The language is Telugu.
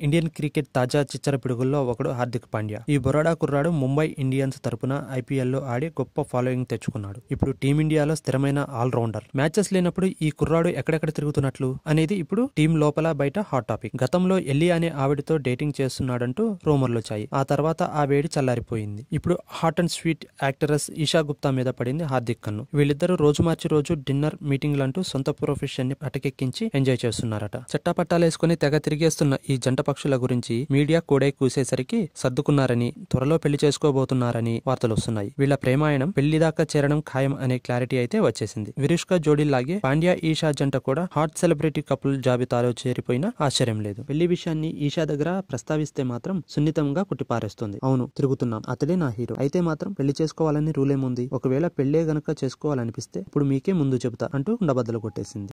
ఇండియన్ క్రికెట్ తాజా చిచ్చర పిడుగుల్లో ఒకడు హార్దిక్ పాండ్యా. ఈ బొరాడా కుర్రాడు ముంబై ఇండియన్స్ తరపున ఐపీఎల్లో ఆడి గొప్ప ఫాలోయింగ్ తెచ్చుకున్నాడు. ఇప్పుడు టీమిండియాలో స్థిరమైన ఆల్రౌండర్. మ్యాచెస్ లేనప్పుడు ఈ కుర్రాడు ఎక్కడెక్కడ తిరుగుతున్నట్లు అనేది ఇప్పుడు టీం లోపల బయట హాట్ టాపిక్. గతంలో ఎల్లి అనే ఆవిడతో డేటింగ్ చేస్తున్నాడంటూ రూమర్లు వచ్చాయి. ఆ తర్వాత ఆ వేడి చల్లారిపోయింది. ఇప్పుడు hot and sweet actress Esha Gupta మీద పడింది హార్దిక్ కన్ను. వీళ్ళిద్దరూ రోజు మార్చి రోజు డిన్నర్ మీటింగ్లంటూ సొంత ప్రొఫెషన్ని అటకెక్కించి ఎంజాయ్ చేస్తున్నారట. చట్టాపట్టాలేసుకుని తెగ తిరిగేస్తున్న ఈ జంట పక్షుల గురించి మీడియా కూడే కూసేసరికి సర్దుకున్నారని త్వరలో పెళ్ళి చేసుకోబోతున్నారని వార్తలు వస్తున్నాయి. వీళ్ళ ప్రేమాయణం పెళ్ళి దాకా చేరడం ఖాయం అనే క్లారిటీ అయితే వచ్చేసింది. విరుష్క జోడీలాగే పాండ్యా ఈషా జంట కూడా హాట్ సెలబ్రిటీ కపుల్ జాబితాలో చేరిపోయినా ఆశ్చర్యం లేదు. పెళ్ళి విషయాన్ని ఈషా దగ్గర ప్రస్తావిస్తే మాత్రం సున్నితంగా కుట్టిపారేస్తుంది. అవును తిరుగుతున్నాం. అతడే నా హీరో. అయితే మాత్రం పెళ్ళి చేసుకోవాలని రూలేముంది? ఒకవేళ పెళ్ళే గనక చేసుకోవాలనిపిస్తే ఇప్పుడు మీకే ముందు చెబుతా అంటూ ఉండబద్దలు కొట్టేసింది.